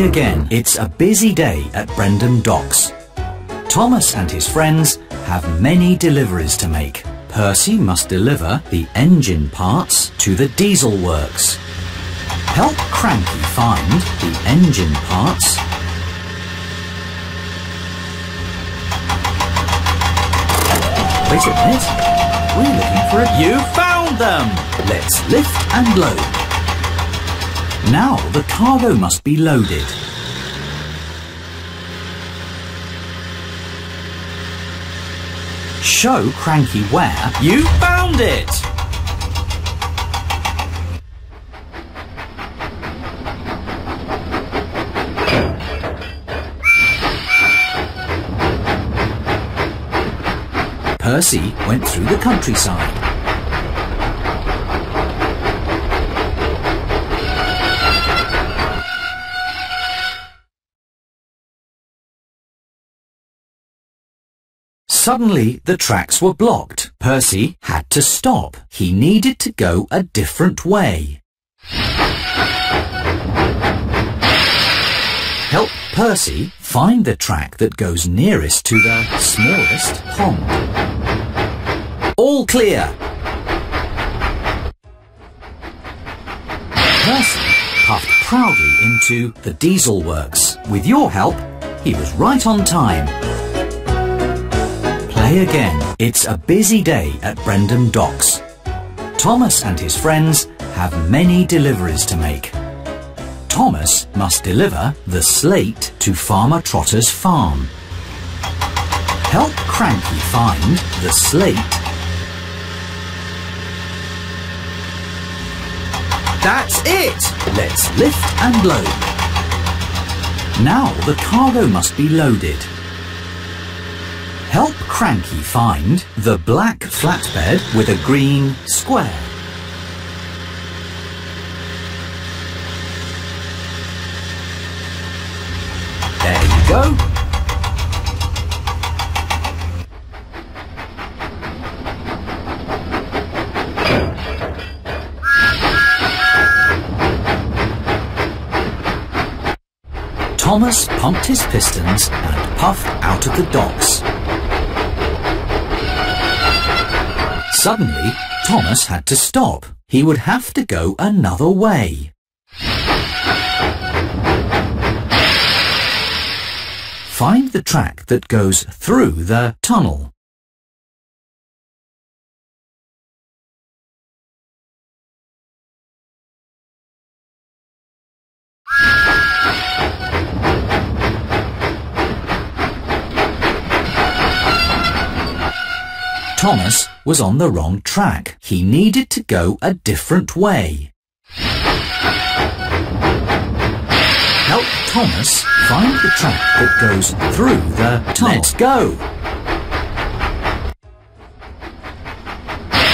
Again. It's a busy day at Brendam Docks. Thomas and his friends have many deliveries to make. Percy must deliver the engine parts to the diesel works. Help Cranky find the engine parts. Wait a minute. We're looking for a... You found them! Let's lift and load. Now the cargo must be loaded. Show Cranky where You found it! Percy went through the countryside. Suddenly, the tracks were blocked. Percy had to stop. He needed to go a different way. Help Percy find the track that goes nearest to the smallest pond. All clear! Percy puffed proudly into the diesel works. With your help, he was right on time. Play again. It's a busy day at Brendam Docks. Thomas and his friends have many deliveries to make. Thomas must deliver the slate to Farmer Trotter's farm. Help Cranky find the slate. That's it! Let's lift and load. Now the cargo must be loaded. Help Cranky find the black flatbed with a green square. There you go. Thomas pumped his pistons and puffed out of the docks. Suddenly, Thomas had to stop. He would have to go another way. Find the track that goes through the tunnel. Thomas was on the wrong track. He needed to go a different way. Help Thomas find the track that goes through the tunnel. Let's go!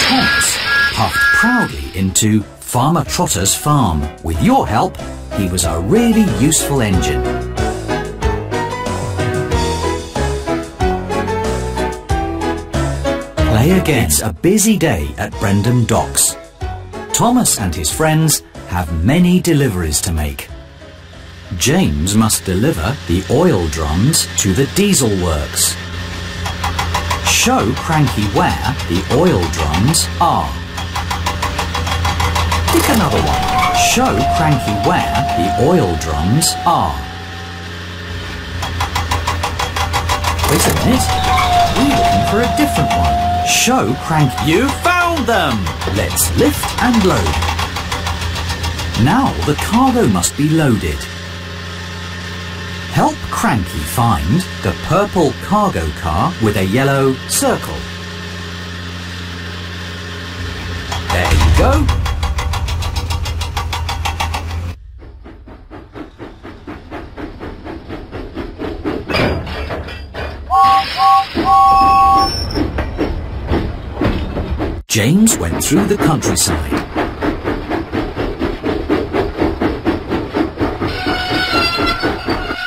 Thomas puffed proudly into Farmer Trotter's farm. With your help, he was a really useful engine. Play again. It's a busy day at Brendam Docks. Thomas and his friends have many deliveries to make. James must deliver the oil drums to the diesel works. Show Cranky where the oil drums are. Pick another one. Show Cranky where the oil drums are. Wait a minute. We're looking for a. Show Cranky. You found them! Let's lift and load. Now the cargo must be loaded. Help Cranky find the purple cargo car with a yellow circle. There you go. James went through the countryside.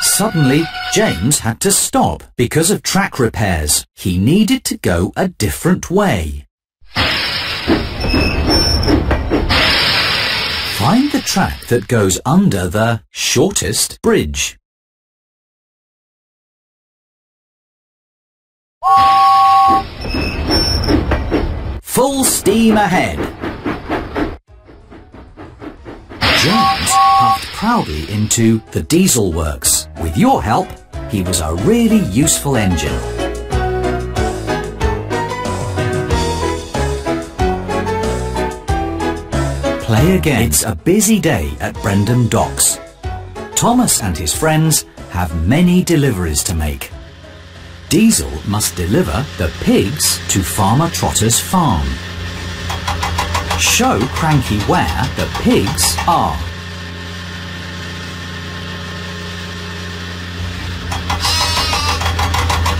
Suddenly, James had to stop because of track repairs. He needed to go a different way. Find the track that goes under the shortest bridge. Full steam ahead. James puffed proudly into the diesel works. With your help, he was a really useful engine. Play again. It's a busy day at Brendam Docks. Thomas and his friends have many deliveries to make. Diesel must deliver the pigs to Farmer Trotter's farm. Show Cranky where the pigs are.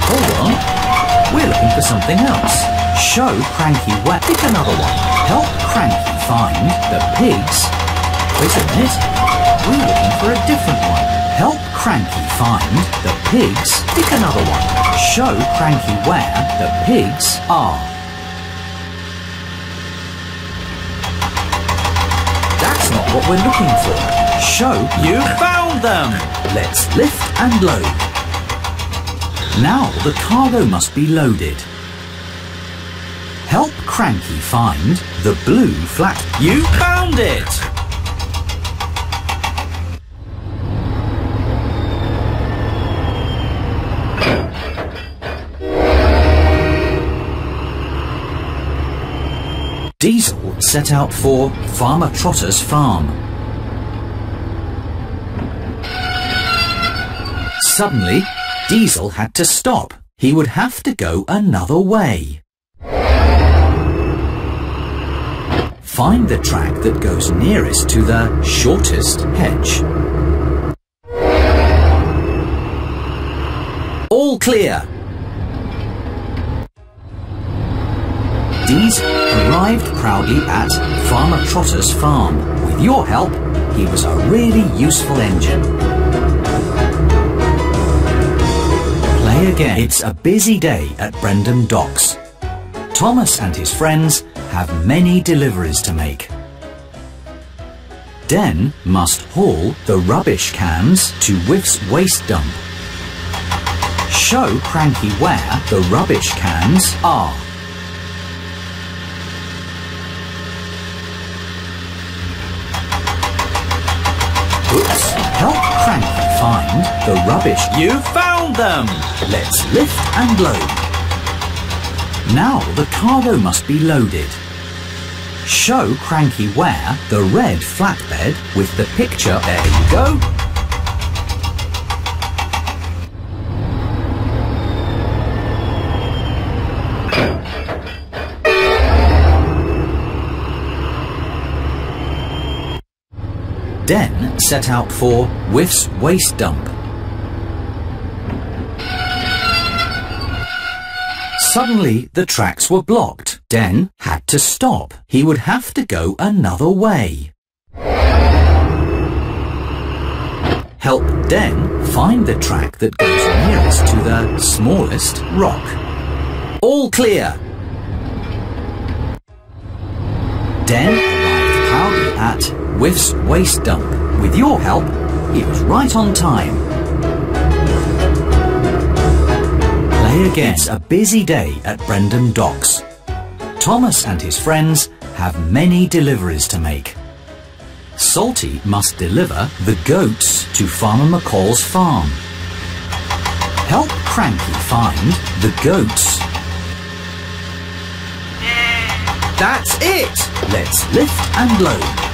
Hold on, we're looking for something else. Show Cranky where... Pick another one. Help Cranky find the pigs. A minute, we're looking for a different one. Help Cranky find the pigs. Pick another one. Show Cranky where the pigs are. That's not what we're looking for. Show You found them! Let's lift and load. Now the cargo must be loaded. Help Cranky find the blue flat. You found it! Diesel set out for Farmer Trotter's farm. Suddenly, Diesel had to stop. He would have to go another way. Find the track that goes nearest to the shortest hedge. All clear. Diesel arrived proudly at Farmer Trotter's farm. With your help, he was a really useful engine. Play again. It's a busy day at Brendam Docks. Thomas and his friends have many deliveries to make. Den must haul the rubbish cans to Whiff's waste dump. Show Cranky where the rubbish cans are. Oops. Help Cranky find the rubbish. You found them! Let's lift and load. Now the cargo must be loaded. Show Cranky where the red flatbed with the picture. There you go. Den set out for Whiff's waste dump. Suddenly, the tracks were blocked. Den had to stop. He would have to go another way. Help Den find the track that goes nearest to the smallest rock. All clear. Den arrived proudly at Whiff's waste dump. With your help, he was right on time. Play again. A busy day at Brendam Docks. Thomas and his friends have many deliveries to make. Salty must deliver the goats to Farmer McColl's farm. Help Cranky find the goats. That's it! Let's lift and load.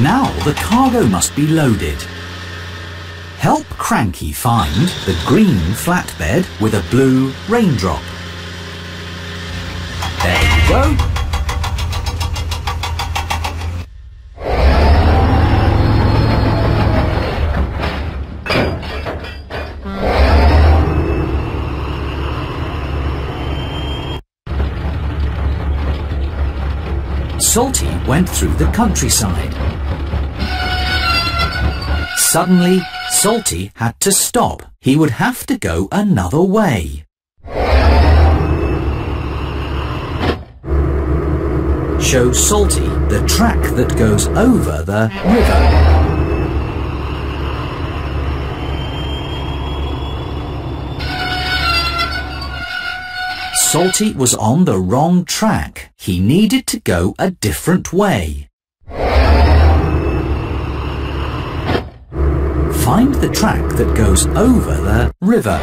Now the cargo must be loaded. Help Cranky find the green flatbed with a blue raindrop. There you go. Salty went through the countryside. Suddenly, Salty had to stop. He would have to go another way. Show Salty the track that goes over the river. Salty was on the wrong track. He needed to go a different way. Find the track that goes over the river.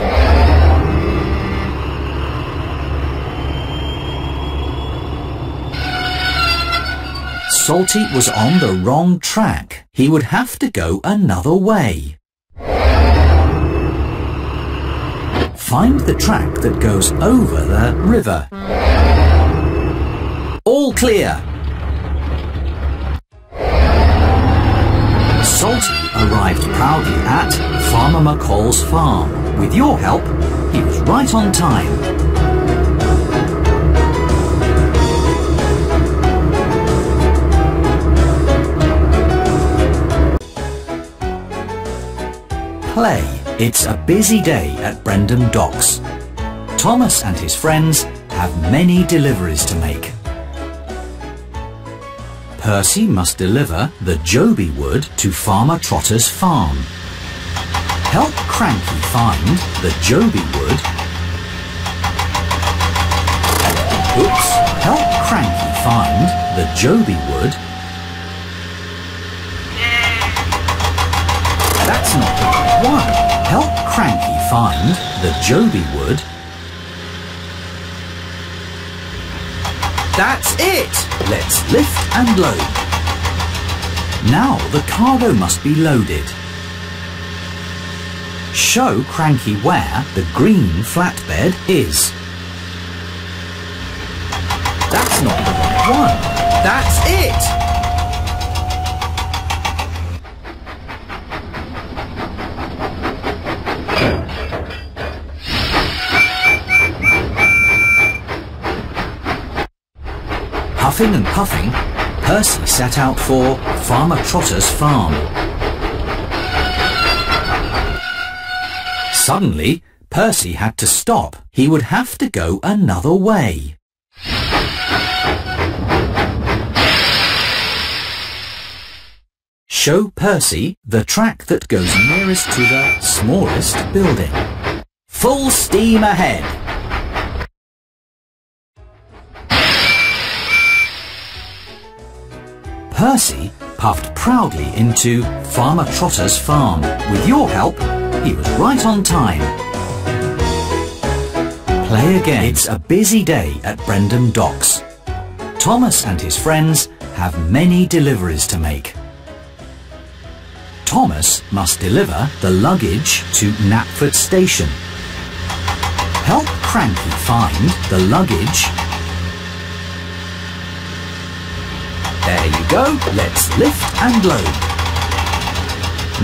Salty was on the wrong track. He would have to go another way. Find the track that goes over the river. All clear. Salty arrived proudly at Farmer McColl's farm. With your help, he was right on time. Play. It's a busy day at Brendam Docks. Thomas and his friends have many deliveries to make. Percy must deliver the Jobi wood to Farmer Trotter's farm. Help Cranky find the Jobi wood. Oops! Help Cranky find the Jobi wood. That's not the right one. Help Cranky find the Jobi wood. That's it! Let's lift and load. Now the cargo must be loaded. Show Cranky where the green flatbed is. That's not the right one. That's it! Huffing and puffing, Percy set out for Farmer Trotter's farm. Suddenly, Percy had to stop. He would have to go another way. Show Percy the track that goes nearest to the smallest building. Full steam ahead! Percy puffed proudly into Farmer Trotter's farm. With your help, he was right on time. Play again. It's a busy day at Brendam Docks. Thomas and his friends have many deliveries to make. Thomas must deliver the luggage to Knapford Station. Help Cranky find the luggage There you go. Let's lift and load.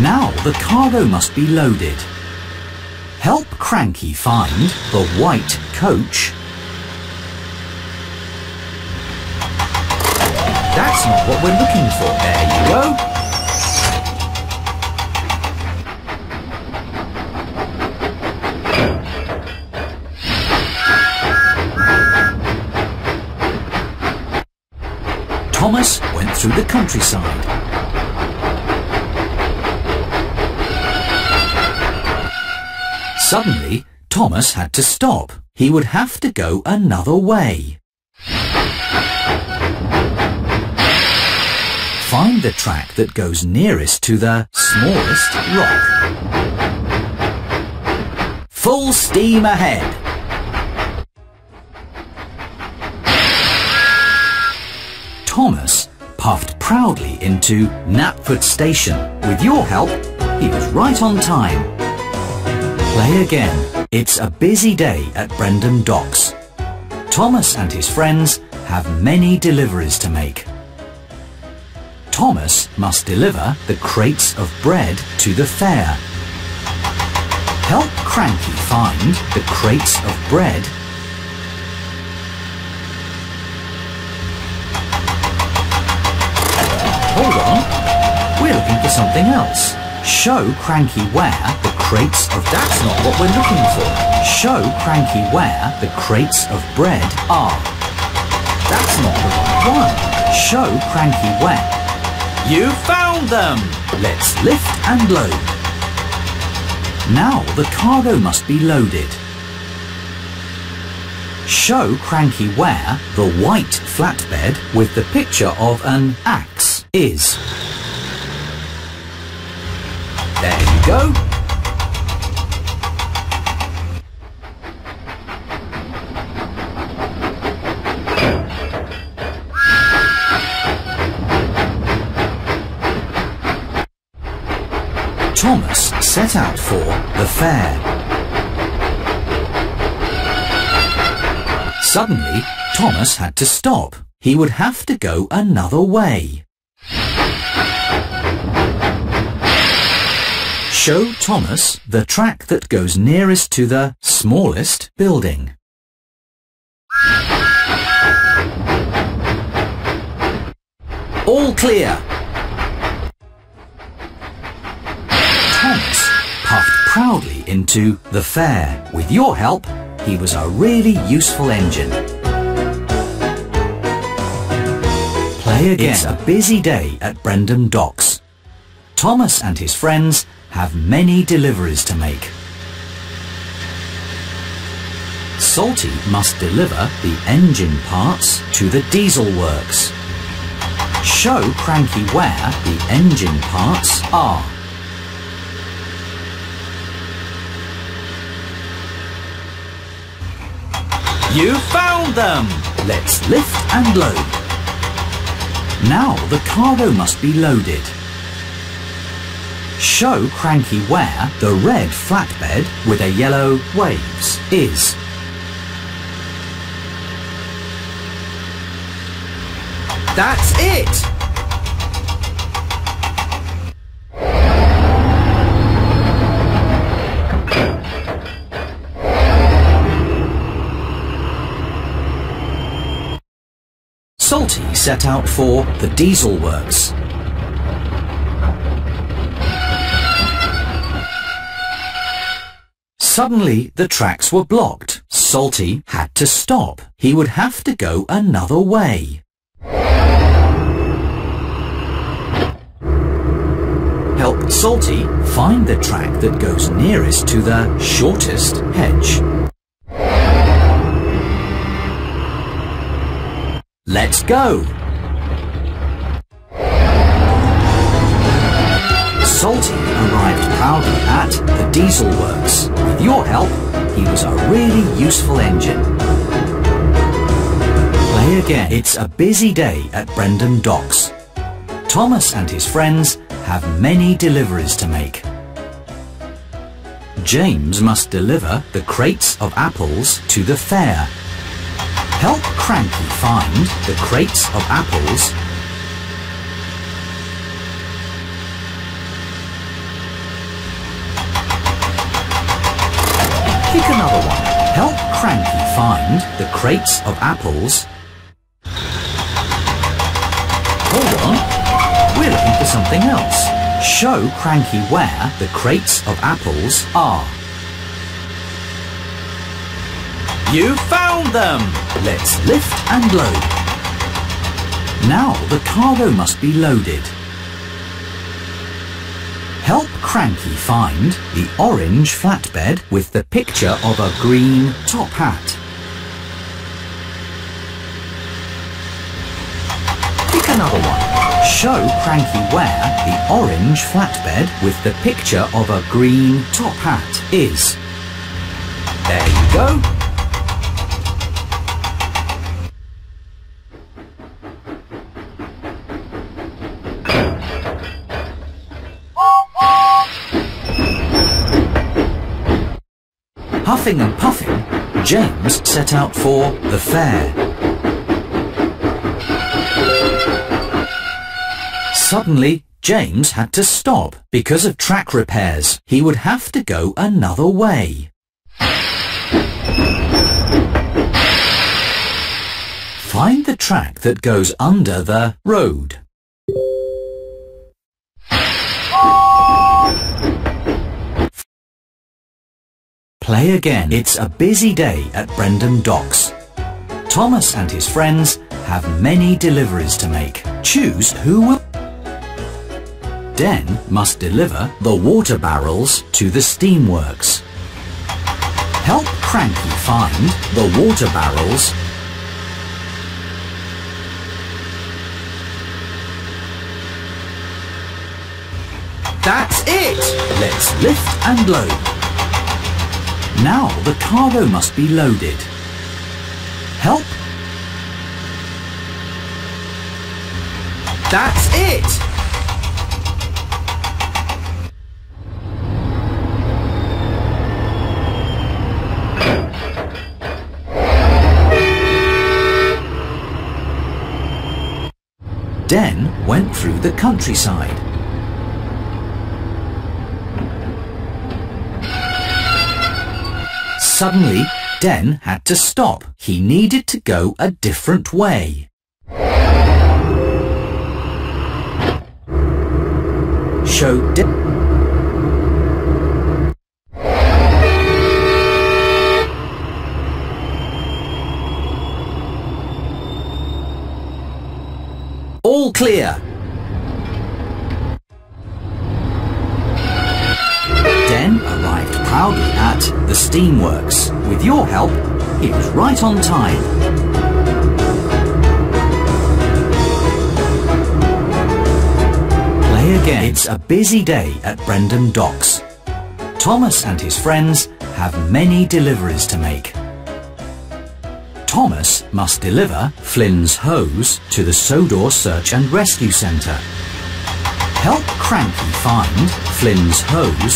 Now the cargo must be loaded. Help Cranky find the white coach. That's not what we're looking for. There you go. Thomas through the countryside. Suddenly, Thomas had to stop. He would have to go another way. Find the track that goes nearest to the smallest rock. Full steam ahead! Thomas puffed proudly into Knapford Station. With your help, he was right on time. Play again. It's a busy day at Brendam Docks. Thomas and his friends have many deliveries to make. Thomas must deliver the crates of bread to the fair. Help Cranky find the crates of bread Hold on. Something else. Show Cranky where the crates of... That's not what we're looking for. Show Cranky where the crates of bread are. That's not the right one. Show Cranky where. You found them! Let's lift and load. Now the cargo must be loaded. Show Cranky where the white flatbed with the picture of an axe is. There you go. Thomas set out for the fair. Suddenly, Thomas had to stop. He would have to go another way. Show Thomas the track that goes nearest to the smallest building. All clear. Thomas puffed proudly into the fair. With your help, he was a really useful engine. Play again. It's a busy day at Brendam Docks. Thomas and his friends have many deliveries to make. Salty must deliver the engine parts to the diesel works. Show Cranky where the engine parts are. You found them! Let's lift and load. Now the cargo must be loaded. Show Cranky where the red flatbed with a yellow waves is. That's it! Salty set out for the diesel works. Suddenly, the tracks were blocked. Salty had to stop. He would have to go another way. Help Salty find the track that goes nearest to the shortest hedge. Let's go! Salty arrived proudly at the diesel works. With your help, he was a really useful engine. Play again. It's a busy day at Brendam Docks. Thomas and his friends have many deliveries to make. James must deliver the crates of apples to the fair. Help Cranky find the crates of apples Pick another one. Help Cranky find the crates of apples. Hold on. We're looking for something else. Show Cranky where the crates of apples are. You found them! Let's lift and load. Now the cargo must be loaded. Help Cranky find the orange flatbed with the picture of a green top hat. Pick another one. Show Cranky where the orange flatbed with the picture of a green top hat is. There you go. Huffing and puffing, James set out for the fair. Suddenly, James had to stop because of track repairs. He would have to go another way. Find the track that goes under the road. Play again. It's a busy day at Brendam Docks. Thomas and his friends have many deliveries to make. Choose who will... Den must deliver the water barrels to the steamworks. Help Cranky find the water barrels That's it! Let's lift and load. Now the cargo must be loaded. Help! That's it! Den went through the countryside. Suddenly, Den had to stop. He needed to go a different way. Show Den... All clear. Den arrived proudly at the steamworks. With your help, he was right on time. Play again. It's a busy day at Brendam Docks. Thomas and his friends have many deliveries to make. Thomas must deliver Flynn's hose to the Sodor Search and Rescue Centre. Help Cranky find Flynn's hose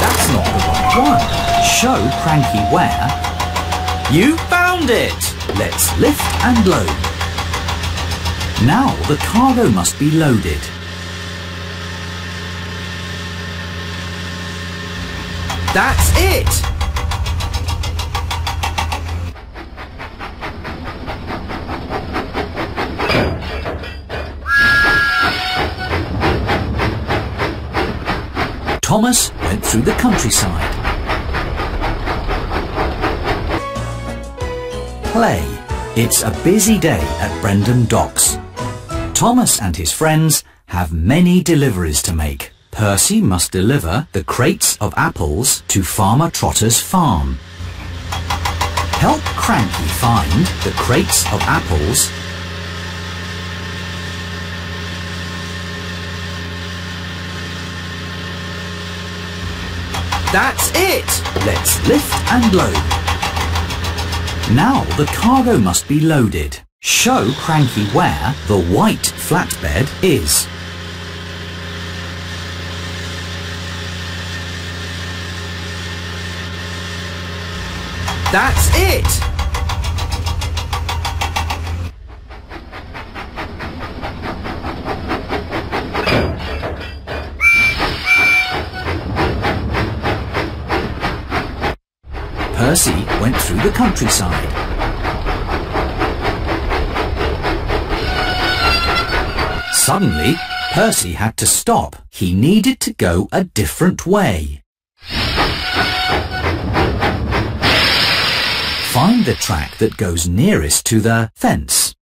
That's not the one. Show Cranky where. You found it! Let's lift and load. Now the cargo must be loaded. That's it! Thomas went through the countryside. Play. It's a busy day at Brendam Docks. Thomas and his friends have many deliveries to make. Percy must deliver the crates of apples to Farmer Trotter's farm. Help Cranky find the crates of apples That's it! Let's lift and load. Now the cargo must be loaded. Show Cranky where the white flatbed is. That's it! Percy went through the countryside. Suddenly, Percy had to stop. He needed to go a different way. Find the track that goes nearest to the fence.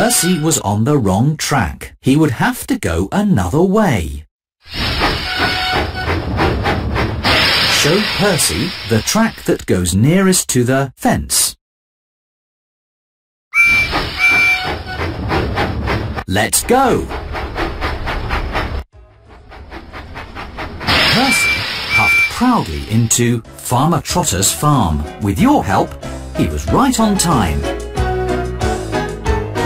Percy was on the wrong track. He would have to go another way. Show Percy the track that goes nearest to the fence. Let's go! Percy puffed proudly into Farmer Trotter's farm. With your help, he was right on time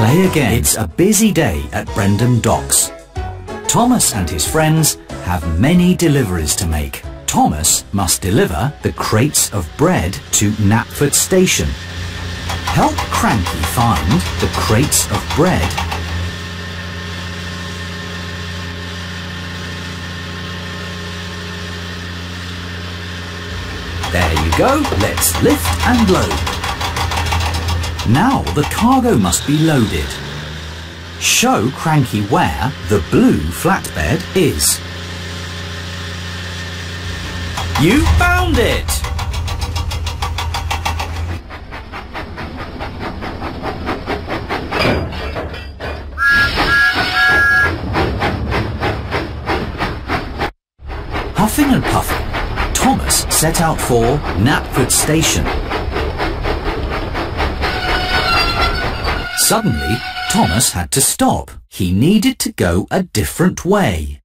play again. It's a busy day at Brendam Docks. Thomas and his friends have many deliveries to make. Thomas must deliver the crates of bread to Knapford Station. Help Cranky find the crates of bread There you go, let's lift and load. Now the cargo must be loaded. Show Cranky where the blue flatbed is. You found it! Huffing and puffing, Thomas set out for Knapford Station. Suddenly, Thomas had to stop. He needed to go a different way.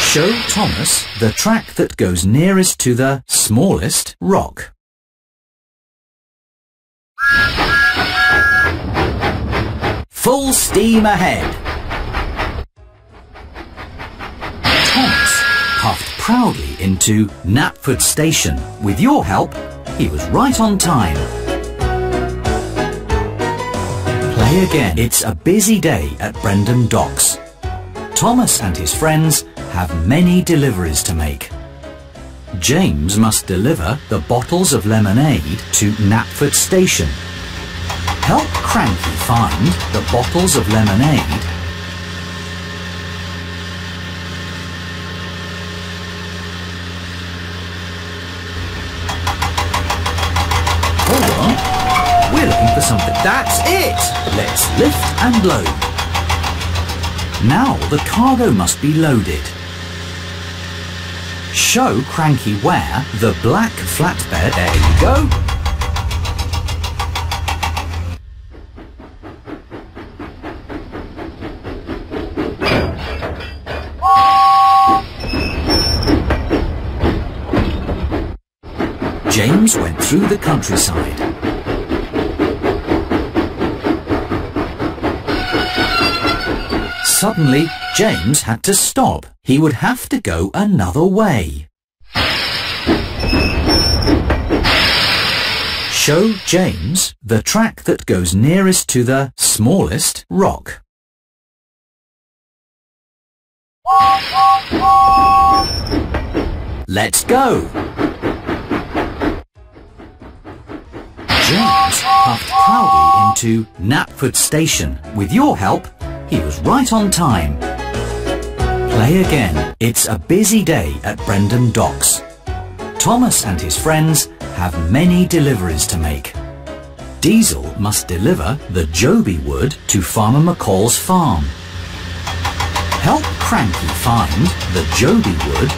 Show Thomas the track that goes nearest to the smallest rock. Full steam ahead. Thomas puffed proudly into Knapford Station. With your help, he was right on time. Again. It's a busy day at Brendam Docks. Thomas and his friends have many deliveries to make. James must deliver the bottles of lemonade to Knapford Station. Help Cranky find the bottles of lemonade Hold on. We're looking for something. That's it! Let's lift and load. Now the cargo must be loaded. Show Cranky where the black flatbed. There you go. James went through the countryside. Suddenly, James had to stop. He would have to go another way. Show James the track that goes nearest to the smallest rock. Let's go! James puffed proudly into Knapford Station. With your help, he was right on time. Play again. It's a busy day at Brendam Docks. Thomas and his friends have many deliveries to make. Diesel must deliver the Jobi wood to Farmer McColl's farm. Help Cranky find the Jobi wood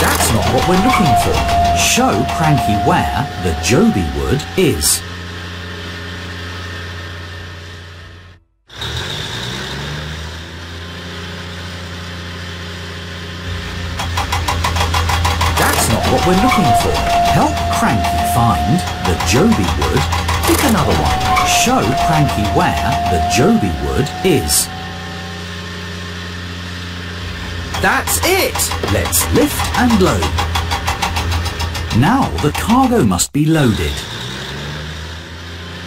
That's not what we're looking for. Show Cranky where the Jobi wood is. That's not we're looking for. Help Cranky find the Jobi wood. Pick another one. Show Cranky where the Jobi wood is. That's it! Let's lift and load. Now the cargo must be loaded.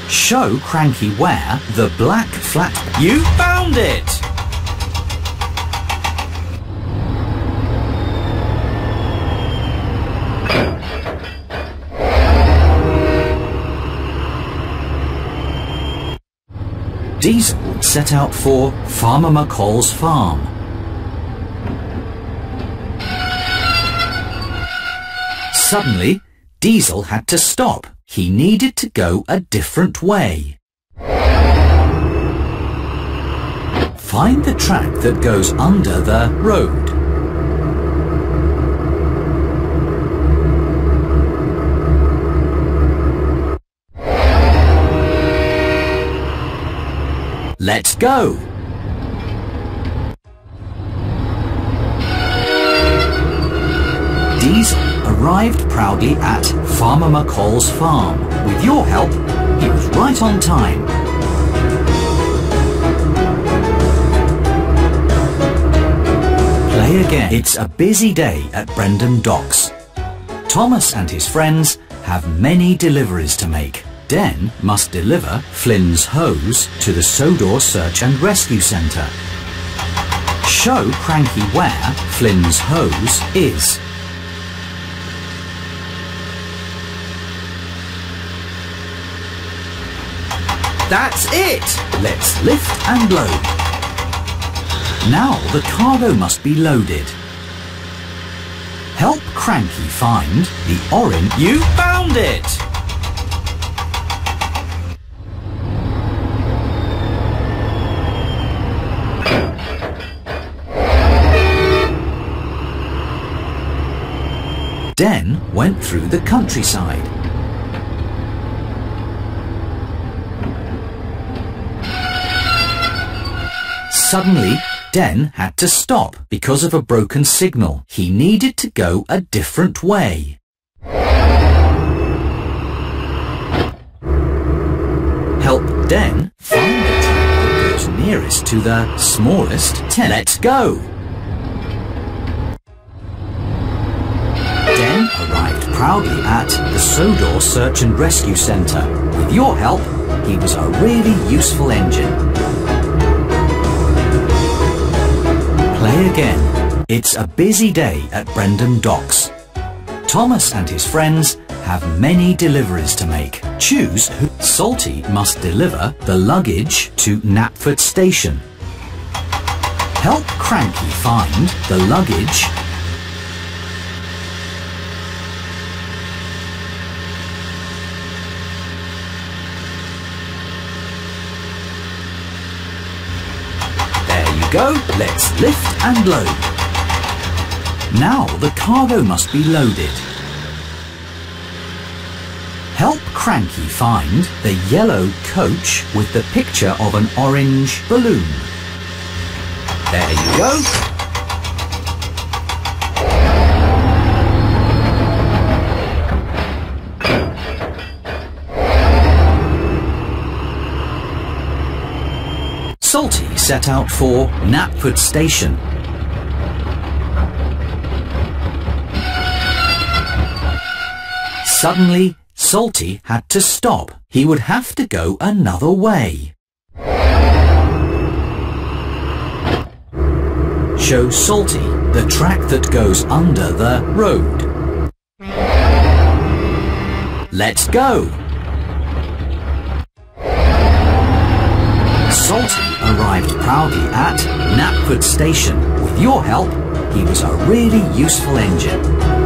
Show Cranky where the black flat... You found it! Diesel set out for Farmer McColl's farm. Suddenly, Diesel had to stop. He needed to go a different way. Find the track that goes under the road. Let's go! Diesel arrived proudly at Farmer McColl's farm. With your help, he was right on time. Play again. It's a busy day at Brendam Docks. Thomas and his friends have many deliveries to make. Den must deliver Flynn's hose to the Sodor Search and Rescue Centre. Show Cranky where Flynn's hose is. That's it! Let's lift and load. Now the cargo must be loaded. Help Cranky find the orange... You found it! Den went through the countryside. Suddenly, Den had to stop because of a broken signal. He needed to go a different way. Help Den find the track that goes nearest to the smallest. Let's go! Proudly at the Sodor Search and Rescue Centre. With your help, he was a really useful engine. Play again. It's a busy day at Brendam Docks. Thomas and his friends have many deliveries to make. Choose who. Salty must deliver the luggage to Knapford Station. Help Cranky find the luggage go. Let's lift and load. Now the cargo must be loaded. Help Cranky find the yellow coach with the picture of an orange balloon. There you go. Set out for Knapford Station. Suddenly, Salty had to stop. He would have to go another way. Show Salty the track that goes under the road. Let's go! Salty arrived proudly at Knapford Station. With your help, he was a really useful engine.